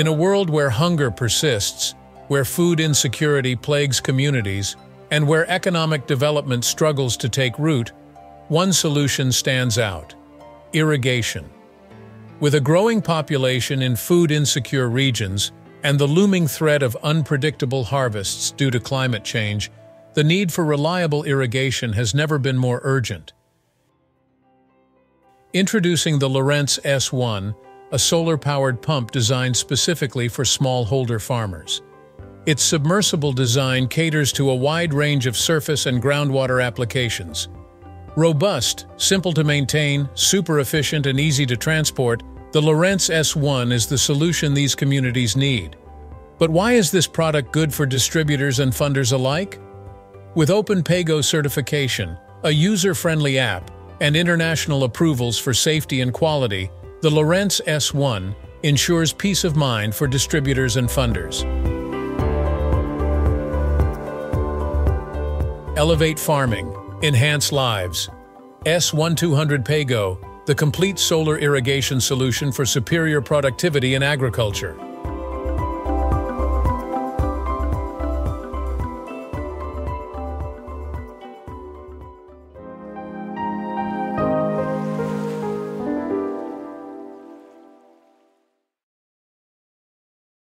In a world where hunger persists, where food insecurity plagues communities, and where economic development struggles to take root, one solution stands out – irrigation. With a growing population in food-insecure regions and the looming threat of unpredictable harvests due to climate change, the need for reliable irrigation has never been more urgent. Introducing the LORENTZ S1, a solar-powered pump designed specifically for smallholder farmers. Its submersible design caters to a wide range of surface and groundwater applications. Robust, simple to maintain, super efficient and easy to transport, the LORENTZ S1 is the solution these communities need. But why is this product good for distributors and funders alike? With OpenPAYGo certification, a user-friendly app, and international approvals for safety and quality, the LORENTZ S1 ensures peace of mind for distributors and funders. Elevate farming, enhance lives. S1200 PAYGo, the complete solar irrigation solution for superior productivity in agriculture.